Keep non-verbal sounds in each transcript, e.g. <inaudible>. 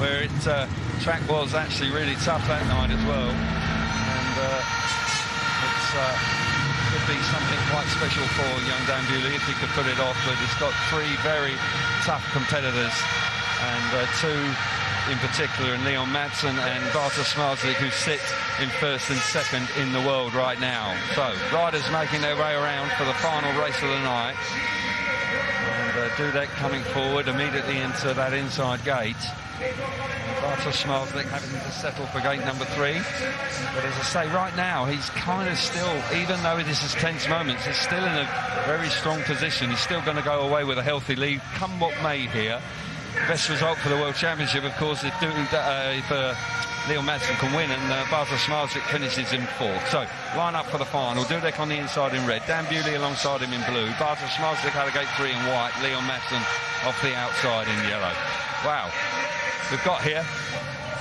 where it uh, track was actually really tough that night as well. And uh, it's uh, could be something quite special for young Dan Bewley if he could put it off. But he's got three very tough competitors and uh, two in particular, and Leon Madsen and Bartosz Zmarzlik, who sit in first and second in the world right now. So, riders making their way around for the final race of the night. And uh, Dudek coming forward immediately into that inside gate. Bartosz Zmarzlik having to settle for gate number three. But as I say, right now, he's kind of still, even though this is tense moments, he's still in a very strong position. He's still going to go away with a healthy lead, come what may here. Best result for the World Championship, of course, if, uh, if uh, Leon Madsen can win and uh, Bartosz Zmarzlik finishes in fourth. So, line up for the final. Dudek on the inside in red. Dan Bewley alongside him in blue. Bartosz Zmarzlik out of gate three in white. Leon Madsen off the outside in yellow. Wow. We've got here.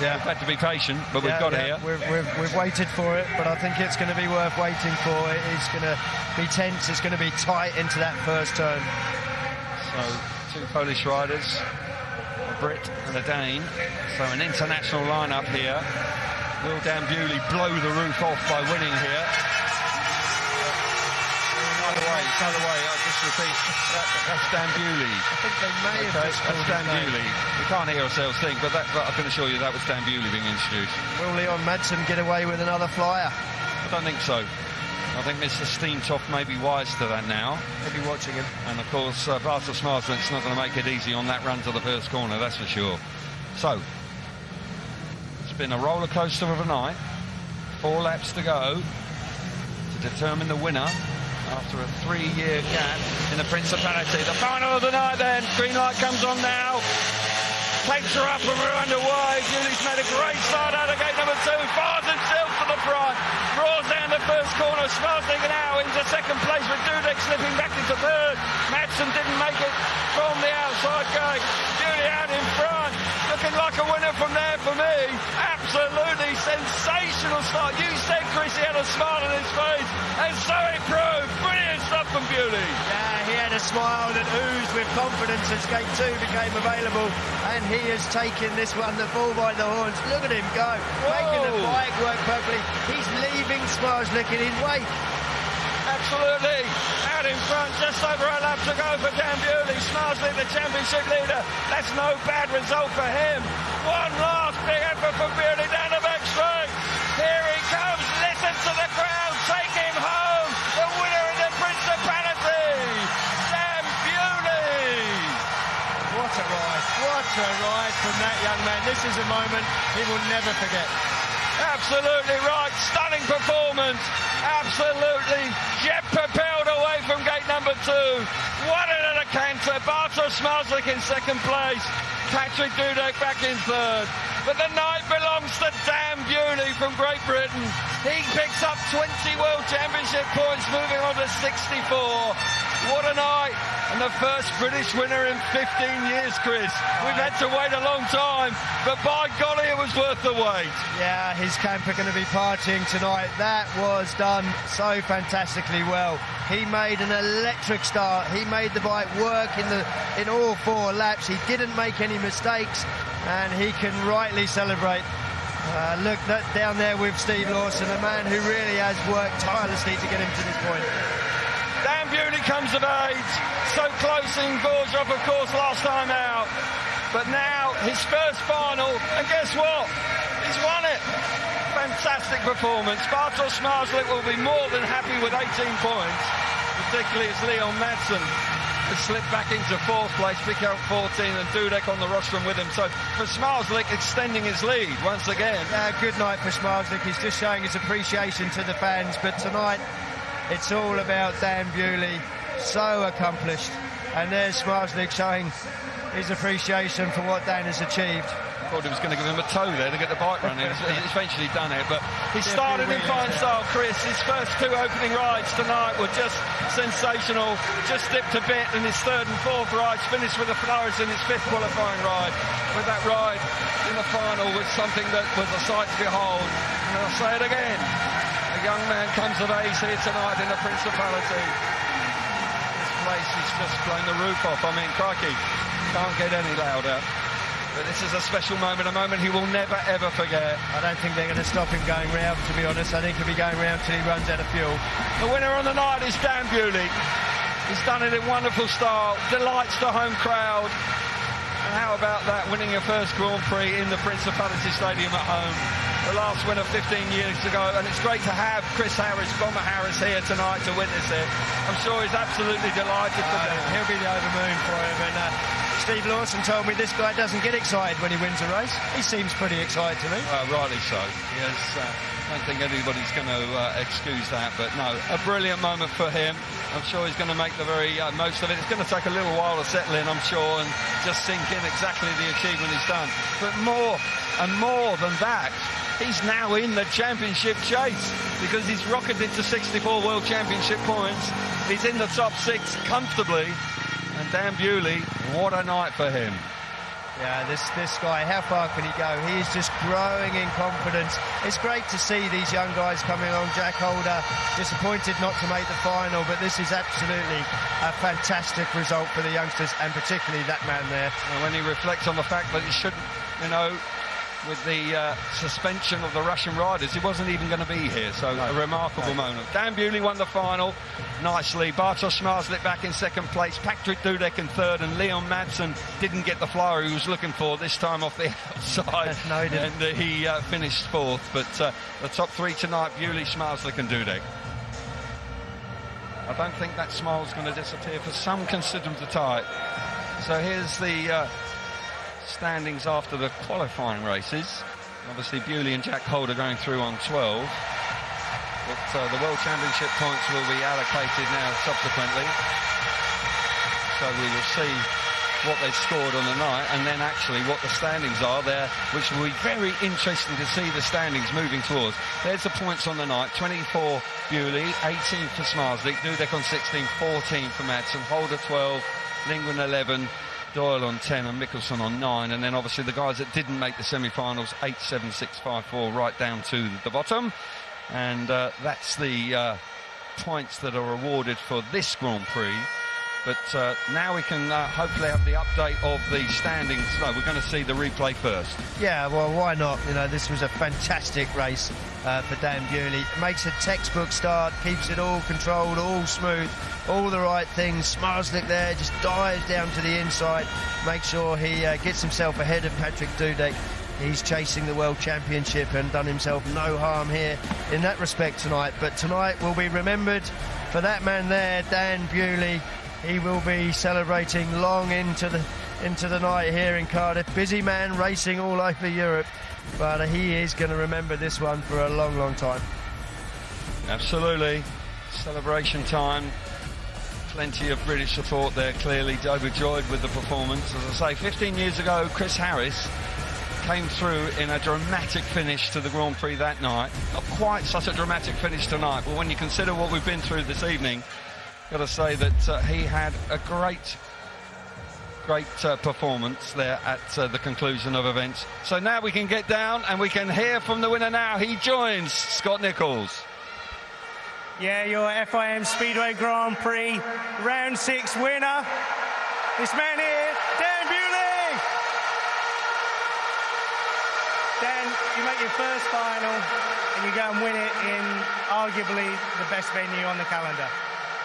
Yeah. We've had to be patient, but we've got yeah. here. We've, we've, we've, waited for it, but I think it's going to be worth waiting for. It is going to be tense. It's going to be tight into that first turn. So, two Polish riders a Brit and a Dane. So an international lineup here. Will Dan Bewley blow the roof off by winning here? Another the way, I'll just repeat, that, that's Dan Bewley. I think they may okay, have just That's Dan Bewley. We can't hear ourselves think, but, that, but I can assure you that was Dan Bewley being introduced. Will Leon Madsen get away with another flyer? I don't think so. I think Mr. Steentoft may be wise to that now. He'll be watching him. And of course, uh, Bartosz Zmarzlik's not going to make it easy on that run to the first corner, that's for sure. So, it's been a roller coaster of a night. Four laps to go to determine the winner after a three-year gap in the Principality. The final of the night then. Green light comes on now. Takes her up and we're underway. Bewley's made a great start out of gate number two. Fires silk to the front. Draws down the first corner. Zmarzlik now into second place with Dudek slipping back into third. Madsen didn't make it from the outside gate. Bewley out in front. Looking like a winner from there for me. Absolutely sensational start. You said Chris he had a smile on his face. And so it proved. Brilliant stuff from Bewley. Yeah, he had a smile that oozed with confidence as gate two became available. And he has taken this one, the bull by the horns. Look at him go. Whoa. Making the bike work perfectly. He's leaving Zmarzlik in his wake. Absolutely. Out in front, just over a lap to go for Dan Bewley. Zmarzlik, the championship leader. That's no bad result for him. One last big effort for Bewley down the back straight. Here he comes. Listen to the crowd. Take him home. The winner of the Principality. Dan Bewley. What a ride. What a ride from that young man. This is a moment he will never forget. Absolutely right. Stunning performance. Absolutely jet propelled away from gate number two. What a canter. Bartosz Zmarzlik in second place. Patryk Dudek back in third. But the night belongs to Dan Bewley from Great Britain. He picks up 20 World Championship points, moving on to 64. What a night. And the first British winner in 15 years, Chris. We've had to wait a long time, but by golly, it was worth the wait. Yeah, his camp are going to be partying tonight. That was done so fantastically well. He made an electric start. He made the bike work in the in all four laps. He didn't make any mistakes, and he can rightly celebrate. Uh, look that down there with Steve Lawson, a man who really has worked tirelessly to get him to this point. Bewley comes of age. So close in Gordorf, of course, last time out. But now his first final, and guess what? He's won it. Fantastic performance. Bartosz Zmarzlik will be more than happy with 18 points, particularly as Leon Madsen has slipped back into fourth place, pick out 14 and Dudek on the rostrum with him. So for Zmarzlik extending his lead once again. Uh, good night for Zmarzlik. He's just showing his appreciation to the fans. But tonight it's all about Dan Bewley, so accomplished. And there's Zmarzlik showing his appreciation for what Dan has achieved. Thought he was going to give him a toe there to get the bike running. He's <laughs> eventually done it, but he started in fine style, Chris. His first two opening rides tonight were just sensational. Just dipped a bit in his third and fourth rides, finished with a flourish in his fifth qualifying ride. But that ride in the final was something that was a sight to behold. And I'll say it again, young man comes of age here tonight in the Principality. This place is just blown the roof off. I mean, crikey, can't get any louder. But this is a special moment, a moment he will never ever forget. I don't think they're going to stop him going round, to be honest. I think he'll be going round till he runs out of fuel. The winner on the night is Dan Bewley. He's done it in wonderful style, delights the home crowd. And how about that, winning your first Grand Prix in the Principality Stadium at home? The last winner 15 years ago, and it's great to have Chris Harris, Bomber Harris, here tonight to witness it. I'm sure he's absolutely delighted for that. he'll be the over moon for him. And uh, Steve Lawson told me this guy doesn't get excited when he wins a race. He seems pretty excited to me. Well, rightly so. Yes, uh, I don't think anybody's going to uh, excuse that, but no, a brilliant moment for him. I'm sure he's going to make the very uh, most of it. It's going to take a little while to settle in, I'm sure, and just sink in exactly the achievement he's done. But more and more than that, he's now in the championship chase because he's rocketed to 64 World Championship points. He's in the top six comfortably. And Dan Bewley, what a night for him. Yeah, this this guy, how far can he go? He is just growing in confidence. It's great to see these young guys coming along. Jack Holder, disappointed not to make the final, but this is absolutely a fantastic result for the youngsters, and particularly that man there. And when he reflects on the fact that he shouldn't, you know, with the uh, suspension of the Russian riders, he wasn't even going to be here. So a remarkable moment. Dan Bewley won the final nicely. Bartosz Zmarzlik back in second place. Patryk Dudek in third, and Leon Madsen didn't get the flyer he was looking for this time off the <laughs> outside. No, he didn't. And uh, he uh, finished fourth. But uh, the top three tonight: Bewley, Zmarzlik, and Dudek. I don't think that smile's going to disappear for some considerable time. So here's the uh, standings after the qualifying races. Obviously, Bewley and Jack Holder going through on 12. But uh, the World Championship points will be allocated now subsequently. So we will see what they've scored on the night and then actually what the standings are there, which will be very interesting to see the standings moving towards. There's the points on the night 24 Bewley, 18 for Zmarzlik, Dudek on 16, 14 for Madsen, Holder 12, Lindgren 11, Doyle on 10 and Michelsen on 9 and then obviously the guys that didn't make the semi-finals 8, 7, 6, 5, 4 right down to the bottom. And uh, that's the uh, points that are awarded for this Grand Prix but uh, now we can uh, hopefully have the update of the standings. No, we're going to see the replay first. Yeah, well, why not? You know, this was a fantastic race uh, for Dan Bewley. Makes a textbook start, keeps it all controlled, all smooth, all the right things. Zmarzlik there just dives down to the inside, makes sure he uh, gets himself ahead of Patryk Dudek. He's chasing the World Championship and done himself no harm here in that respect tonight. But tonight will be remembered for that man there, Dan Bewley. He will be celebrating long into the into the night here in Cardiff. Busy man racing all over Europe, but he is going to remember this one for a long, long time. Absolutely. Celebration time. Plenty of British support there, clearly overjoyed with the performance. As I say, 15 years ago, Chris Harris came through in a dramatic finish to the Grand Prix that night. Not quite such a dramatic finish tonight, but when you consider what we've been through this evening, got to say that uh, he had a great great uh, performance there at uh, the conclusion of events. So now we can get down and we can hear from the winner now. He joins Scott Nicholls. Yeah, your FIM Speedway Grand Prix round six winner. This man here, Dan Bewley. Dan, you make your first final and you go and win it in arguably the best venue on the calendar.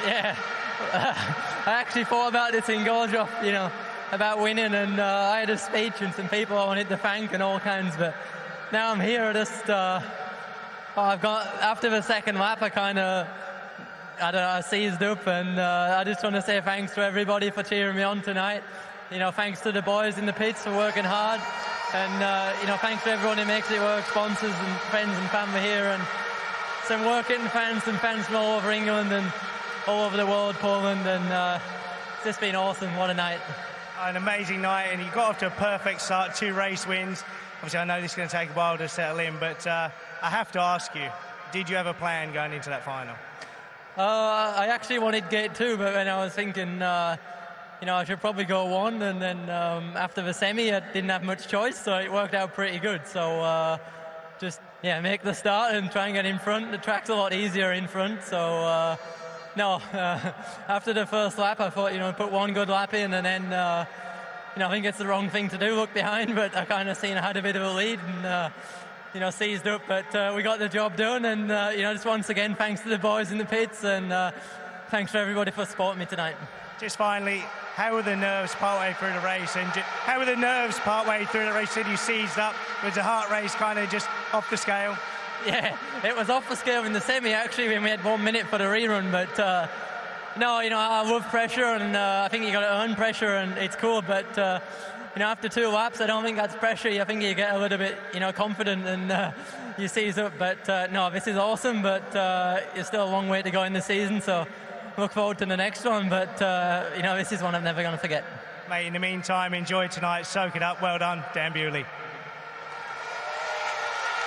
Yeah, <laughs> I actually thought about this in Goldruff, you know, about winning, and uh, I had a speech and some people I wanted to thank and all kinds, but now I'm here. Just uh, I've got after the second lap, I kind of I don't know, I seized up, and uh, I just want to say thanks to everybody for cheering me on tonight. You know, thanks to the boys in the pits for working hard, and uh, you know, thanks to everyone who makes it work, sponsors and friends and family here, and some working fans and fans from all over England and all over the world, Poland, and uh, it's just been awesome. What a night. An amazing night, and you got off to a perfect start, two race wins. Obviously, I know this is going to take a while to settle in, but uh, I have to ask you, did you have a plan going into that final? Uh, I actually wanted gate two, but then I was thinking, uh, you know, I should probably go one, and then um, after the semi, I didn't have much choice, so it worked out pretty good. So uh, just yeah, make the start and try and get in front. The track's a lot easier in front, so. No, uh, after the first lap, I thought, you know, put one good lap in and then, uh, you know, I think it's the wrong thing to do, look behind, <laughs> but I kind of seen I had a bit of a lead and, uh, you know, seized up, but uh, we got the job done. And, uh, you know, just once again, thanks to the boys in the pits and uh, thanks for everybody for supporting me tonight. Just finally, how were the nerves partway through the race? And how were the nerves partway through the race? Did you seized up? Was the heart race kind of just off the scale? <laughs> Yeah, it was off the scale in the semi actually when we had one minute for the rerun, but uh, no, you know, I love pressure and uh, I think you got to earn pressure and it's cool, but uh, you know, after two laps, I don't think that's pressure. I think you get a little bit, you know, confident and uh, you seize up. But uh, no, this is awesome, but uh, it's still a long way to go in the season, so look forward to the next one. But you know, this is one I'm never going to forget. Mate, in the meantime, enjoy tonight, soak it up. Well done, Dan Bewley.